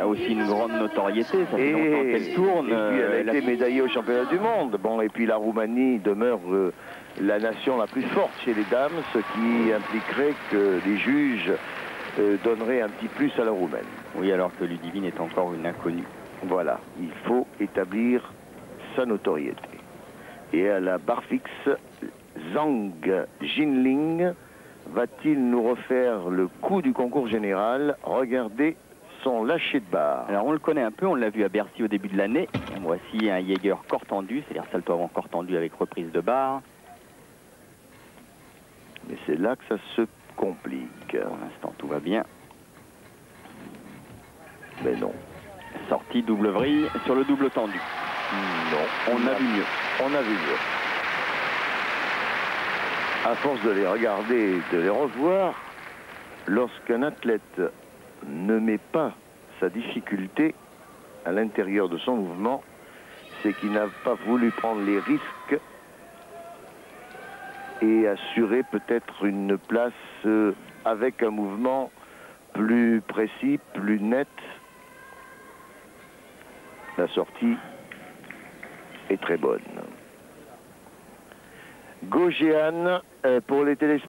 a aussi une grande notoriété. Ça fait Et, longtemps qu'elle tourne. et puis euh, elle la- a été médaillée au championnat du monde. Bon, et puis la Roumanie demeure euh, la nation la plus forte chez les dames, ce qui impliquerait que les juges euh, donneraient un petit plus à la Roumaine. Oui, alors que Ludivine est encore une inconnue. Voilà, il faut établir sa notoriété. Et à la barre fixe, Zhang Jinling va-t-il nous refaire le coup du concours général? Regardez lâcher de barre. Alors on le connaît un peu, on l'a vu à Bercy au début de l'année. Voici un Jaeger corps tendu, c'est-à-dire salto avant corps tendu avec reprise de barre. Mais c'est là que ça se complique. Pour l'instant tout va bien. Mais non, Sortie double vrille sur le double tendu. non, On a vu mieux. On a vu mieux. À force de les regarder et de les revoir, lorsqu'un athlète ne met pas sa difficulté à l'intérieur de son mouvement, c'est qu'il n'a pas voulu prendre les risques et assurer peut-être une place euh, avec un mouvement plus précis, plus net. La sortie est très bonne. Euh, pour les téléspectateurs.